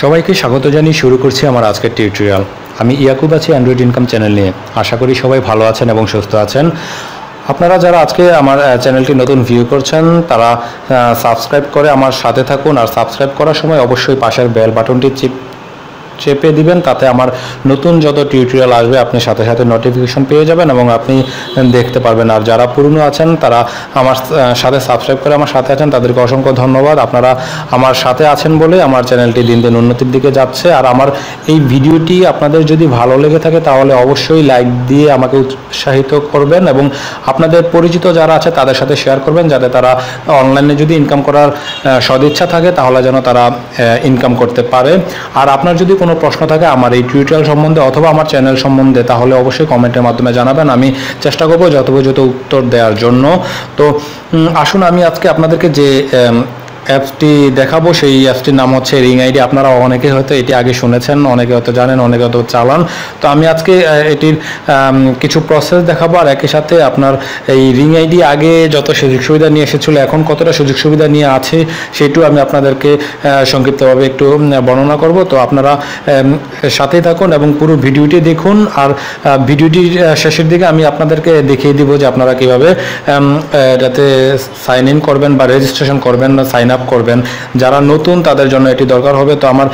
সবাইকে স্বাগত জানিয়ে শুরু করছি আমার আজকের টিউটোরিয়াল। আমি ইয়াকুব আছি অ্যান্ড্রয়েড ইনকাম চ্যানেল নিয়ে। আশা করি সবাই ভালো আছেন এবং সুস্থ আছেন। আপনারা যারা আজকে আমার চ্যানেলটি নতুন ভিউ করছেন, তারা সাবস্ক্রাইব করে আমার সাথে থাকুন। আর সাবস্ক্রাইব করার সময় অবশ্যই পাশের বেল বাটনটি চিপ চেপে দিবেন, তাতে আমার নতুন যত টিউটোরিয়াল আসবে, আপনি সাথে সাথে নোটিফিকেশন পেয়ে যাবেন এবং আপনি দেখতে পারবেন। আর যারা পুরনো আছেন, তারা আমার সাথে সাবস্ক্রাইব করে আমার সাথে আছেন, তাদেরকে অসংখ্য ধন্যবাদ। আপনারা আমার সাথে আছেন বলে আমার চ্যানেলটি দিন দিন উন্নতির দিকে যাচ্ছে। আর আমার এই ভিডিওটি আপনাদের যদি ভালো লেগে থাকে, তাহলে অবশ্যই লাইক দিয়ে আমাকে উৎসাহিত করবেন এবং আপনাদের পরিচিত যারা আছে, তাদের সাথে শেয়ার করবেন, যাতে তারা অনলাইনে যদি ইনকাম করার সদিচ্ছা থাকে, তাহলে যেন তারা ইনকাম করতে পারে। আর আপনার যদি কোনো প্রশ্ন থাকে আমার এই টিউটোরিয়াল সম্বন্ধে অথবা আমার চ্যানেল সম্বন্ধে, তাহলে অবশ্যই কমেন্টের মাধ্যমে জানাবেন। আমি চেষ্টা করব যথোপযথ উত্তর দেওয়ার জন্য। তো আসুন আমি আজকে আপনাদেরকে যে অ্যাপসটি দেখাবো, সেই অ্যাপসটির নাম হচ্ছে রিং আইডি আপনারা অনেকে হয়তো এটি আগে শুনেছেন, অনেকে হয়তো জানেন, অনেকে হয়তো চালান। তো আমি আজকে এটির কিছু প্রসেস দেখাবো আর একই সাথে আপনার এই রিং আইডি আগে যত সুযোগ সুবিধা নিয়ে এসেছিল, এখন কতটা সুযোগ সুবিধা নিয়ে আছে সেটিও আমি আপনাদেরকে সংক্ষিপ্তভাবে একটু বর্ণনা করব। তো আপনারা সাথেই থাকুন এবং পুরো ভিডিওটি দেখুন আর ভিডিওটির শেষের দিকে আমি আপনাদেরকে দেখিয়ে দিব যে আপনারা কীভাবে যাতে সাইন ইন করবেন বা রেজিস্ট্রেশন করবেন বা সাইন আপ করবেন। যারা নতুন, তাদের জন্য এটি দরকার হবে। তো আমার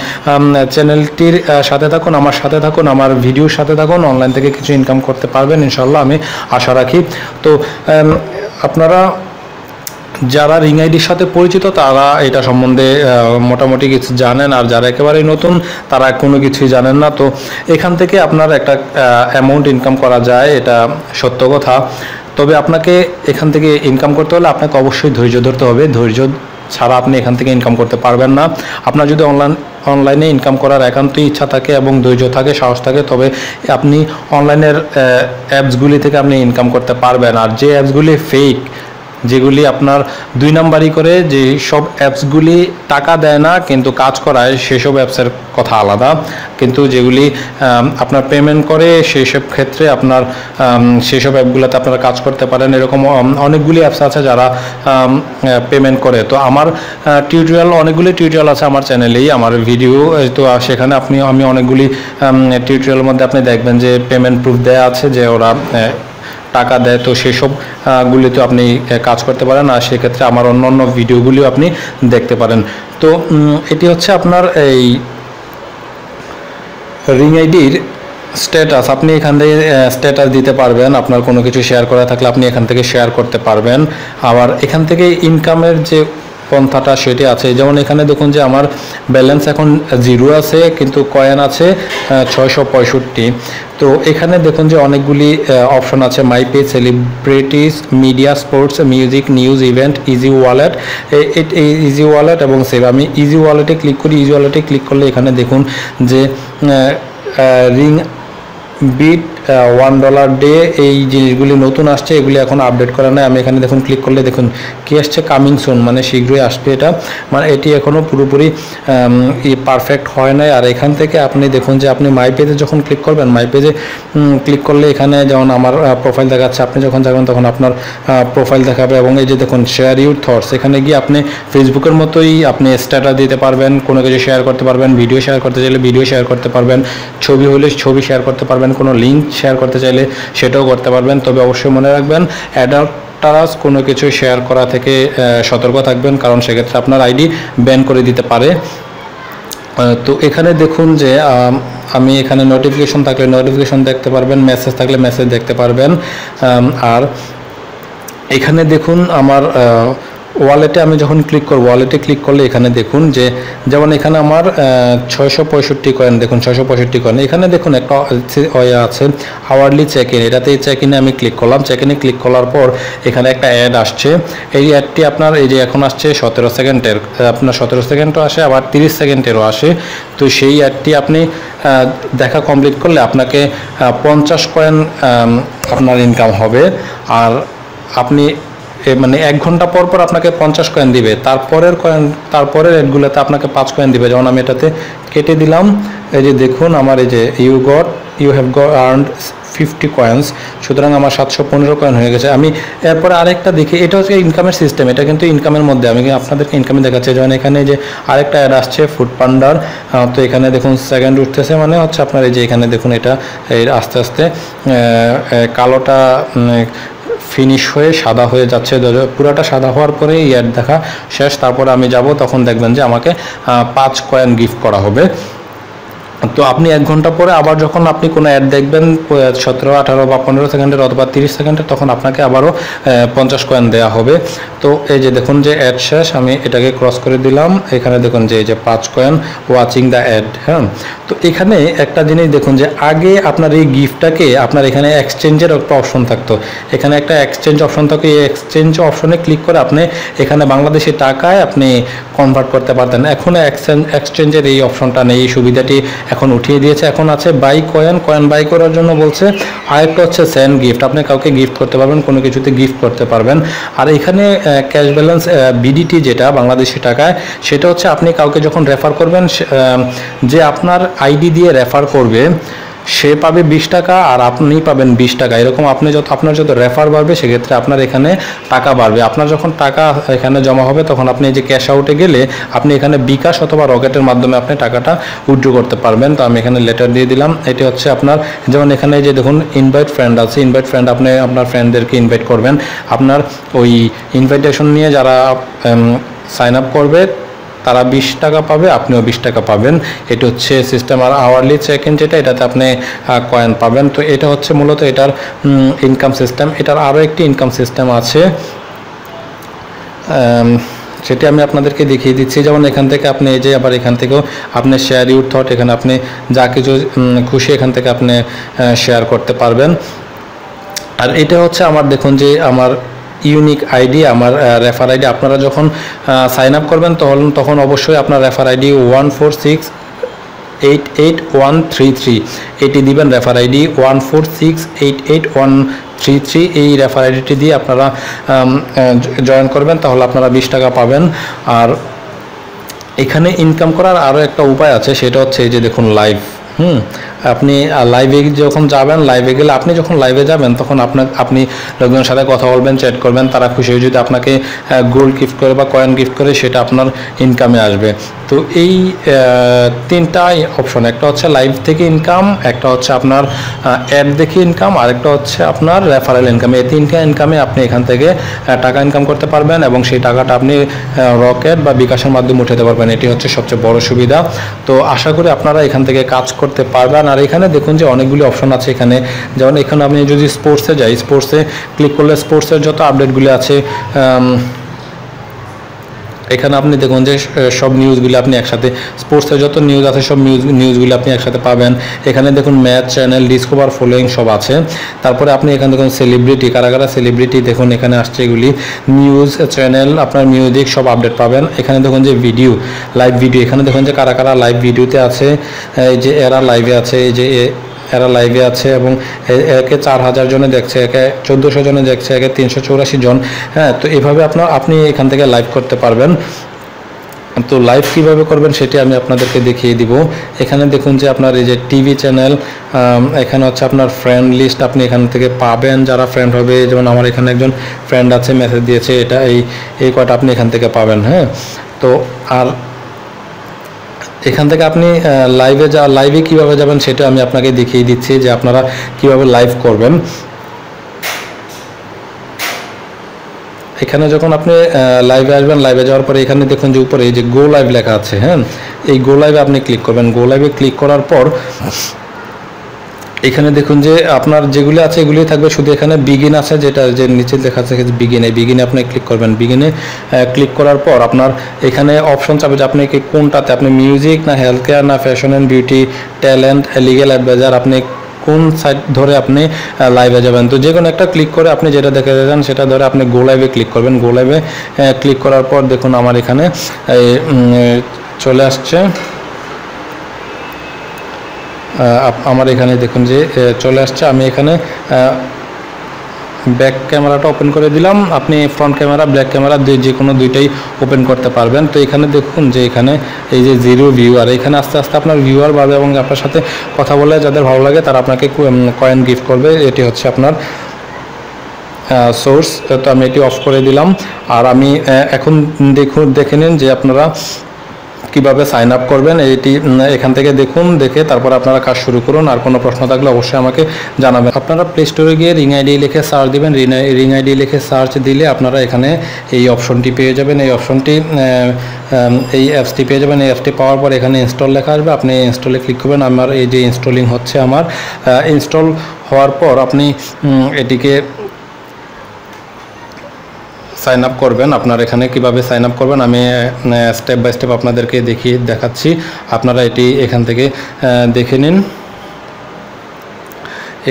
চ্যানেলটির সাথে থাকুন, আমার সাথে থাকুন, আমার ভিডিওর সাথে থাকুন অনলাইন থেকে কিছু ইনকাম করতে পারবেন ইনশাল্লাহ আমি আশা রাখি। তো আপনারা যারা রিং আইডির সাথে পরিচিত, তারা এটা সম্বন্ধে মোটামুটি কিছু জানেন। আর যারা একেবারেই নতুন, তারা কোনো কিছুই জানেন না। তো, এখান থেকে আপনার একটা অ্যামাউন্ট ইনকাম করা যায়, এটা সত্য কথা। তবে আপনাকে এখান থেকে ইনকাম করতে হলে আপনাকে অবশ্যই ধৈর্য ধরতে হবে। ধৈর্য ছাড়া আপনি এখান থেকে ইনকাম করতে পারবেন না। আপনার যদি অনলাইন অনলাইনে ইনকাম করার একান্তই ইচ্ছা থাকে এবং ধৈর্য থাকে, সাহস থাকে, তবে আপনি অনলাইনের অ্যাপসগুলি থেকে আপনি ইনকাম করতে পারবেন। আর যে অ্যাপসগুলি ফেক যেগুলি আপনার দুই নাম্বারই করে, যে সব অ্যাপসগুলি টাকা দেয় না, কিন্তু কাজ করায়, সেসব অ্যাপসের কথা আলাদা। কিন্তু যেগুলি আপনার পেমেন্ট করে সেই সব ক্ষেত্রে আপনার সেসব অ্যাপগুলোতে আপনারা কাজ করতে পারেন। এরকম অনেকগুলি অ্যাপস আছে যারা পেমেন্ট করে। তো আমার টিউটোরিয়াল অনেকগুলি টিউটোরিয়াল আছে আমার চ্যানেলেই আমার ভিডিও তো সেখানে আপনি, আমি অনেকগুলি টিউটোরিয়ালের মধ্যে আপনি দেখবেন যে পেমেন্ট প্রুফ দেওয়া আছে, যে ওরা টাকা দেয়, তো সেসবগুলিতে আপনি কাজ করতে পারেন। আর সেক্ষেত্রে আমার অন্য অন্য ভিডিওগুলিও আপনি দেখতে পারেন। তো এটি হচ্ছে আপনার এই রিং আইডির স্ট্যাটাস আপনি এখান থেকে স্ট্যাটাস দিতে পারবেন। আপনার কোনো কিছু শেয়ার করা থাকলে আপনি এখান থেকে শেয়ার করতে পারবেন। আবার এখান থেকে ইনকামের যে পন্থাটা সেটি আছে। যেমন এখানে দেখুন যে আমার ব্যালেন্স এখন জিরো আছে, কিন্তু কয়েন আছে ছয়শো পঁয়ষট্টি। তো এখানে দেখুন যে অনেকগুলি অপশন আছে। My pay, celebrities, media, sports, music, news, event, easy wallet. Easy wallet এবং সেভ। আমি ইজি ওয়ালেটে ক্লিক করি, ইজি ওয়ালেটে ক্লিক করলে এখানে দেখুন যে ring beat one dollar day এই জিনিসগুলি নতুন আসছে, এগুলি এখন আপডেট করা নাই। আমি এখানে দেখুন ক্লিক করলে দেখুন, কি আসছে? কামিং সুন মানে শীঘ্রই আসবে এটা। মানে এটি এখনও পুরোপুরি পারফেক্ট হয় নাই। আর এখান থেকে আপনি দেখুন যে আপনি মাই পেজে যখন ক্লিক করবেন মাই পেজে ক্লিক করলে এখানে যেমন আমার প্রোফাইল দেখাচ্ছে, আপনি যখন যাবেন তখন আপনার প্রোফাইল দেখাবে এবং এই যে দেখুন শেয়ার ইউর থটস এখানে গিয়ে আপনি ফেসবুকের মতোই আপনি স্ট্যাটাস দিতে পারবেন, কোনো কিছু শেয়ার করতে পারবেন ভিডিও শেয়ার করতে চাইলে ভিডিও শেয়ার করতে পারবেন, ছবি হলে ছবি শেয়ার করতে পারবেন, কোনো লিঙ্ক শেয়ার করতে চাইলে সেটাও করতে পারবেন। তবে অবশ্যই মনে রাখবেন অ্যাডাল্টারাস কোনো কিছু শেয়ার করা থেকে সতর্ক থাকবেন, কারণ সেক্ষেত্রে আপনার আইডি ব্যান করে দিতে পারে। তো এখানে দেখুন যে, আমি এখানে নোটিফিকেশন থাকলে নোটিফিকেশন দেখতে পারবেন মেসেজ থাকলে মেসেজ দেখতে পারবেন। আর এখানে দেখুন আমার ওয়ালেটে আমি যখন ক্লিক করব ওয়ালেটে ক্লিক করলে এখানে দেখুন যে, যেমন এখানে আমার ছয়শো পঁয়ষট্টি কয়েন দেখুন, ছয়শো পঁয়ষট্টি কয়েন এখানে দেখুন একটা আছে আওয়ারলি চেক ইন এটাতে চেক ইনে আমি ক্লিক করলাম। চেক ইনে ক্লিক করার পর এখানে একটা অ্যাড আসছে। এই অ্যাডটি আপনার, এই যে এখন আসছে সতেরো সেকেন্ডের, আপনার সতেরো সেকেন্ডও আসে, আবার তিরিশ সেকেন্ডেরও আসে। তো সেই অ্যাডটি আপনি দেখা কমপ্লিট করলে আপনাকে পঞ্চাশ কয়েন আপনার ইনকাম হবে। আর আপনি মানে এক ঘণ্টা পর পর আপনাকে পঞ্চাশ কয়েন দিবে। তারপরের কয়েন তারপরের রেটগুলোতে আপনাকে পাঁচ কয়েন দিবে। যেমন আমি এটাতে কেটে দিলাম। এই যে দেখুন, আমার এই যে you got you have got earned fifty coins সুতরাং আমার সাতশো পনেরো কয়েন হয়ে গেছে। আমি এরপরে আরেকটা দেখি। এটা হচ্ছে ইনকামের সিস্টেম এটা কিন্তু ইনকামের মধ্যে। আমি আপনাদেরকে ইনকামে দেখাচ্ছি। যেমন এখানে যে আরেকটা অ্যাড আসছে ফুড পান্ডার তো এখানে দেখুন সেকেন্ড উঠতেছে মানে হচ্ছে আপনার এই যে এখানে দেখুন এটা আস্তে আস্তে কালোটা ফিনিশ হয়ে সাদা হয়ে যাচ্ছে। পুরাটা সাদা হওয়ার পরে ইয়ার দেখা শেষ, তারপরে আমি যাব, তখন দেখবেন যে আমাকে পাঁচ কয়েন গিফট করা হবে। তো আপনি এক ঘণ্টা পরে আবার যখন আপনি কোনো অ্যাড দেখবেন সতেরো, আঠারো বা পনেরো সেকেন্ডের অথবা তিরিশ সেকেন্ডের তখন আপনাকে আবারও পঞ্চাশ কয়েন দেওয়া হবে। তো এই যে দেখুন যে অ্যাড শেষ, আমি এটাকে ক্রস করে দিলাম। এখানে দেখুন যে, এই যে পাঁচ কয়েন ওয়াচিং দ্য অ্যাড হ্যাঁ? তো এখানে একটা জিনিস দেখুন যে, আগে আপনার এই গিফটটাকে আপনার এখানে এক্সচেঞ্জের একটা অপশন থাকতো। এখানে একটা এক্সচেঞ্জ অপশন থাকে। এই এক্সচেঞ্জ অপশনে ক্লিক করে আপনি এখানে বাংলাদেশি টাকায় আপনি কনভার্ট করতে পারতেন। এখন এক্সচেঞ্জের এই অপশনটা নেই। এই সুবিধাটি এখন উঠিয়ে দিয়েছে, এখন আছে বাই কয়েন কয়েন বাই করার জন্য বলছে আরেকটা হচ্ছে সেন্ড গিফট আপনি কাউকে গিফট করতে পারবেন, কোনো কিছুতে গিফট করতে পারবেন। আর এখানে ক্যাশ ব্যালেন্স বিডিটি যেটা বাংলাদেশি টাকায়, সেটা হচ্ছে আপনি কাউকে যখন রেফার করবেন যে আপনার আইডি দিয়ে রেফার করবে সে পাবে বিশ টাকা আর আপনি পাবেন বিশ টাকা। এরকম আপনি যত আপনার যত রেফার বাড়বে, সেক্ষেত্রে আপনার এখানে টাকা বাড়বে। আপনার যখন টাকা এখানে জমা হবে, তখন আপনি এই যে ক্যাশ আউটে গেলে আপনি এখানে বিকাশ অথবা রকেটের মাধ্যমে আপনি টাকাটা উইথড্র করতে পারবেন। তো আমি এখানে লেটার দিয়ে দিলাম। এটি হচ্ছে আপনার যেমন এখানে যে দেখুন ইনভাইট ফ্রেন্ড আছে। ইনভাইট ফ্রেন্ড আপনি আপনার ফ্রেন্ডদেরকে ইনভাইট করবেন। আপনার ওই ইনভাইটেশন নিয়ে যারা সাইন আপ করবে তারা বিশ টাকা পাবে, আপনিও বিশ টাকা পাবেন। এটা হচ্ছে সিস্টেম আর আওয়ারলি চেক ইন যেটা, এটাতে আপনি কয়েন পাবেন। তো এটা হচ্ছে মূলত এটার ইনকাম সিস্টেম এটার আরও একটি ইনকাম সিস্টেম আছে। সেটি আমি আপনাদেরকে দেখিয়ে দিচ্ছি। যেমন এখান থেকে আপনি এই যে, আবার এখান থেকেও আপনি শেয়ার ইউর থট এখানে আপনি যা কিছু খুশি, এখান থেকে আপনি শেয়ার করতে পারবেন। আর এটা হচ্ছে আমার, দেখুন যে আমার ইউনিক আইডি আমার রেফার আইডি আপনারা যখন সাইন আপ করবেন তখন তখন অবশ্যই আপনার refer ID one four six eight eight one three three এটি দিবেন refer ID one four six eight eight one three three এই রেফার আইডিটি দিয়ে আপনারা জয়েন করবেন, তাহলে আপনারা বিশ টাকা পাবেন। আর এখানে ইনকাম করার আরও একটা উপায় আছে, সেটা হচ্ছে এই যে দেখুন লাইভ হুম আপনি লাইভে যখন যাবেন লাইভে গেলে আপনি যখন লাইভে যাবেন, তখন আপনার, আপনি লোকজনের সাথে কথা বলবেন চ্যাট করবেন, তারা খুশি হয়ে যদি আপনাকে গোল্ড গিফট করে বা কয়েন গিফট করে, সেটা আপনার ইনকামে আসবে। তো এই তিনটাই অপশন একটা হচ্ছে লাইভ থেকে ইনকাম একটা হচ্ছে আপনার অ্যাড দেখে ইনকাম আরেকটা হচ্ছে আপনার রেফারেল ইনকাম এই তিনটা ইনকামে আপনি এখান থেকে টাকা ইনকাম করতে পারবেন এবং সেই টাকাটা আপনি রকেট বা বিকাশের মাধ্যমে উঠাতে পারবেন। এটি হচ্ছে সবচেয়ে বড় সুবিধা। তো আশা করি আপনারা এখান থেকে কাজ করতে পারবেন। আর এখানে দেখুন যে অনেকগুলি অপশন আছে এখানে। যেমন এখানে আপনি যদি স্পোর্টসে যাই স্পোর্টসে ক্লিক করলে স্পোর্টসের যত আপডেটগুলি আছে এখানে আপনি দেখুন যে সব নিউজগুলি আপনি একসাথে স্পোর্টসের যত নিউজ আছে, সব নিউজ নিউজগুলি আপনি একসাথে পাবেন। এখানে দেখুন ম্যাচ চ্যানেল ডিসকভার ফলোয়িং সব আছে। তারপরে আপনি এখানে দেখুন সেলিব্রিটি কারা কারা সেলিব্রিটি দেখুন এখানে আসছে এগুলি। নিউজ চ্যানেল আপনার মিউজিক সব আপডেট পাবেন। এখানে দেখুন যে ভিডিও লাইভ ভিডিও এখানে দেখুন যে কারা কারা লাইভ ভিডিওতে আছে। এই যে এরা লাইভে আছে, এই যে এরা লাইভে আছে এবং একে চার হাজার জনে দেখছে, একে চোদ্দোশো জনে দেখছে, একে তিনশো চৌরাশি জন। হ্যাঁ তো এভাবে আপনার, আপনি এখান থেকে লাইভ করতে পারবেন। তো লাইভ কীভাবে করবেন সেটি আমি আপনাদেরকে দেখিয়ে দিব। এখানে দেখুন যে আপনার এই যে টিভি চ্যানেল এখানে হচ্ছে আপনার ফ্রেন্ড লিস্ট আপনি এখান থেকে পাবেন। যারা ফ্রেন্ড হবে, যেমন আমার এখানে একজন ফ্রেন্ড আছে মেসেজ দিয়েছে, এটা এই এই কটা আপনি এখান থেকে পাবেন হ্যাঁ? তো আর এখান থেকে আপনি লাইভে যা লাইভে কীভাবে যাবেন সেটা আমি আপনাকে দেখিয়ে দিচ্ছি যে আপনারা কীভাবে লাইভ করবেন। এখানে যখন আপনি লাইভে আসবেন লাইভে যাওয়ার পরে এখানে দেখুন যে উপরে এই যে গো লাইভ লেখা আছে হ্যাঁ? এই গো লাইভে আপনি ক্লিক করবেন। গো লাইভে ক্লিক করার পর এখানে দেখুন যে আপনার যেগুলি আছে এগুলি থাকবে। শুধু এখানে বিগিন আছে, যেটা যে নিচে লেখা আছে বিগিনে বিগিনে আপনি ক্লিক করবেন। বিগিনে ক্লিক করার পর আপনার এখানে অপশন চাবে যে আপনি কোনটাতে, আপনি মিউজিক না হেলথ কেয়ার না fashion and beauty talent legal adviser আপনি কোন সাইট ধরে আপনি লাইভে যাবেন। তো যে কোনো একটা ক্লিক করে আপনি যেটা দেখে যান সেটা ধরে আপনি গো লাইভে ক্লিক করবেন। গো লাইভে ক্লিক করার পর দেখুন আমার এখানে চলে আসছে। আমার এখানে দেখুন যে চলে আসছে। আমি এখানে ব্যাক ক্যামেরাটা ওপেন করে দিলাম। আপনি ফ্রন্ট ক্যামেরা ব্যাক ক্যামেরা যে কোনো দুইটাই ওপেন করতে পারবেন। তো এখানে দেখুন যে, এখানে এই যে জিরো ভিউয়ার এখানে আস্তে আস্তে আপনার ভিউয়ার বাড়বে এবং আপনার সাথে কথা বলে যাদের ভালো লাগে, তারা আপনাকে কয়েন গিফট করবে। এটি হচ্ছে আপনার সোর্স তো আমি এটি অফ করে দিলাম। আর আমি এখন দেখুন, দেখে নিন যে আপনারা কীভাবে সাইন আপ করবেন উম, এখান থেকে দেখুন দেখে তারপর আপনারা কাজ শুরু করুন। আর কোনো প্রশ্ন থাকলে অবশ্যই আমাকে জানাবেন। আপনারা প্লে স্টোরে গিয়ে রিং আইডি লিখে সার্চ দিবেন। রিং আইডি লিখে সার্চ দিলে আপনারা এখানে এই অপশনটি পেয়ে যাবেন। এই অপশনটি এই অ্যাপসটি পেয়ে যাবেন। এই অ্যাপসটি পাওয়ার পর এখানে ইনস্টল লেখা আসবে। আপনি ইনস্টলে ক্লিক করবেন। আমার এই যে ইনস্টলিং হচ্ছে আমার ইনস্টল হওয়ার পর আপনি এটিকে সাইন আপ করবেন। আপনার এখানে কীভাবে সাইন আপ করবেন? আমি স্টেপ বাই স্টেপ আপনাদেরকে দেখিয়ে দেখাচ্ছি। আপনারা এটি এখান থেকে দেখে নিন।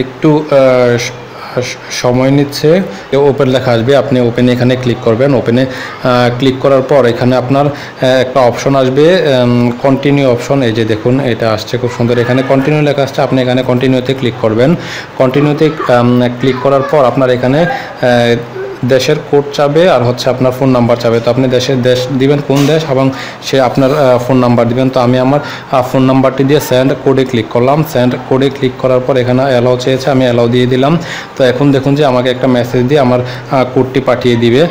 একটু সময় নিচ্ছে। ওপেন লেখা আসবে। আপনি ওপেনে এখানে ক্লিক করবেন। ওপেনে ক্লিক করার পর এখানে আপনার একটা অপশন আসবে কন্টিনিউ অপশন এই যে দেখুন, এটা আসছে খুব সুন্দর। এখানে কন্টিনিউ লেখা আসছে। আপনি এখানে কন্টিনিউতে ক্লিক করবেন। কন্টিনিউতে ক্লিক করার পর আপনার এখানে দেশের কোড চাবে আর হচ্ছে আপনার ফোন নাম্বার চাবে। তো আপনি দেশের দেশ দিবেন কোন দেশ এবং সে আপনার ফোন নাম্বার দিবেন। তো আমি আমার ফোন নাম্বারটি দিয়ে স্যান্ড কোডে ক্লিক করলাম। স্যান্ড কোডে ক্লিক করার পর এখানে অ্যালাউ চেয়েছে, আমি অ্যালাউ দিয়ে দিলাম। তো এখন দেখুন যে আমাকে একটা মেসেজ দিয়ে আমার কোডটি পাঠিয়ে দিবে।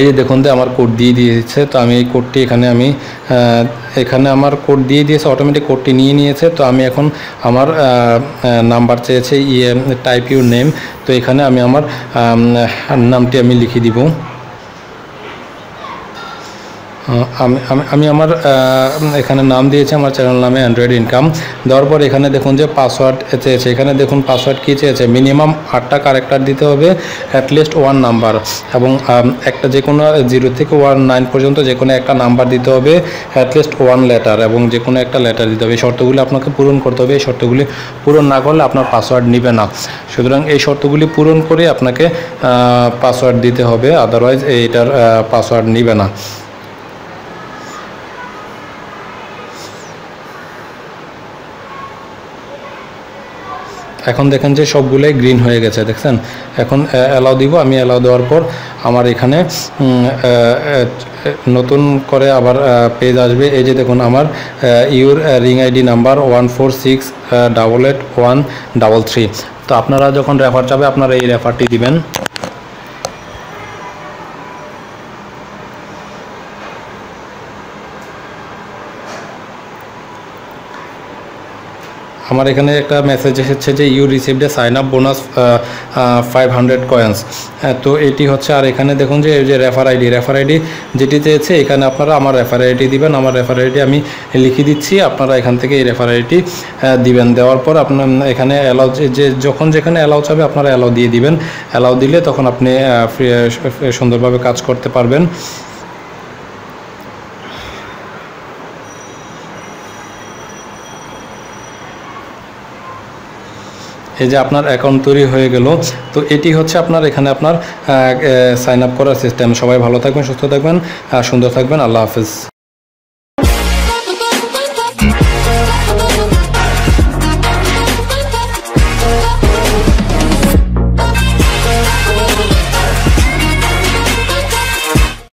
এই যে দেখুন যে আমার কোড দিয়ে দিয়েছে, তো আমি এই কোডটি এখানে আমি এখানে আমার কোড দিয়ে দিয়েছে অটোমেটিক কোডটি নিয়ে নিয়েছে, তো আমি এখন আমার নাম্বার চেয়েছে ইয়ে টাইপ ইউর নেম তো এখানে আমি আমার নামটি আমি লিখে দিব। আমি আমি- আমি আমার এখানে নাম দিয়েছি, আমার চ্যানেল নামে অ্যান্ড্রয়েড ইনকাম দেওয়ার পর এখানে দেখুন যে পাসওয়ার্ড চেয়েছে। এখানে দেখুন পাসওয়ার্ড কী চেয়েছে? মিনিমাম আটটা ক্যারেক্টার দিতে হবে অ্যাটলিস্ট ওয়ান নাম্বার এবং একটা যে কোনো জিরো থেকে ওয়ান নাইন পর্যন্ত যে কোনো একটা নাম্বার দিতে হবে অ্যাটলিস্ট ওয়ান লেটার এবং যে কোনো একটা লেটার দিতে হবে। এই শর্তগুলি আপনাকে পূরণ করতে হবে। এই শর্তগুলি পূরণ না করলে আপনার পাসওয়ার্ড নেবে না। সুতরাং এই শর্তগুলি পূরণ করে আপনাকে পাসওয়ার্ড দিতে হবে। আদারওয়াইজ এইটার পাসওয়ার্ড নেবে না। এখন দেখেন যে সবগুলোই গ্রিন হয়ে গেছে, দেখছেন? এখন অ্যালাউ দিব, আমি অ্যালাউ দেওয়ার পর আমার এখানে নতুন করে আবার পেজ আসবে। এই যে দেখুন আমার your ring ID number one four six double eight one double three তো আপনারা যখন রেফার যাবে আপনারা এই রেফারটি দিবেন। আমার এখানে একটা মেসেজ এসেছে যে you received a sign up bonus five hundred coins তো এটি হচ্ছে, আর এখানে দেখুন যে যে রেফার আইডি রেফার আইডি যেটি চেয়েছে, এখানে আপনারা আমার রেফার আইডি দিবেন। আমার রেফার আইডি আমি লিখে দিচ্ছি, আপনারা এখান থেকে এই রেফার আইডি দিবেন। দেওয়ার পর আপনার এখানে অ্যালাউ যে, যখন যেখানে অ্যালাউ চাবে, আপনারা অ্যালাউ দিয়ে দিবেন। অ্যালাউ দিলে তখন আপনি সুন্দরভাবে কাজ করতে পারবেন। এই যে আপনার অ্যাকাউন্ট তৈরি হয়ে গেল, তো এটি হচ্ছে আপনার এখানে আপনার সাইন আপ করার সিস্টেম সবাই ভালো থাকবেন, সুস্থ থাকবেন, আর সুন্দর থাকবেন। আল্লাহ হাফিজ।